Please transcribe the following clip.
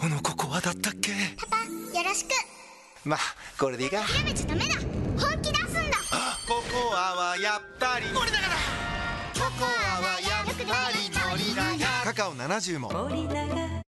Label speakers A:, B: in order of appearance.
A: どのココアだったっけ？
B: パパよろしく。
A: まあこれでいいか。
B: 諦めちゃダメだ。本気出すんだ。
A: ココアはやっぱり。俺だ。からココアはやっぱり森だカカオ70も。
C: 森永。